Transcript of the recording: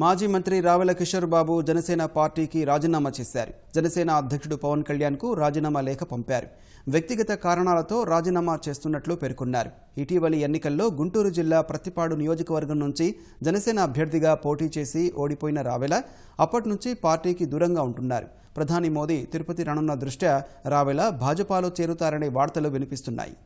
మాజీ మంత్రి రావెల కిషోర్ బాబు జనసేన పార్టీకి రాజీనామా చేశారు. జనసేన అధ్యక్షుడు పవన్ కళ్యాణ్కు రాజీనామా లేఖ పంపారు. వ్యక్తిగత కారణాలతో రాజీనామా చేస్తున్నట్లు పేర్కొన్నారు. ఇటీవలి ఎన్నికల్లో గుంటూరు జిల్లా ప్రతిపాడు నియోజకవర్గం నుంచి జనసేన అభ్యర్థిగా పోటీ చేసి ఓడిపోయిన రావెల అప్పటి నుంచి పార్టీకి దూరంగా ఉంటున్నారు. ప్రధాని మోదీ తిరుపతి రానున్న దృష్ట్యా రావెల భాజపాలో చేరుతారనే వార్తలు వినిపిస్తున్నాయి.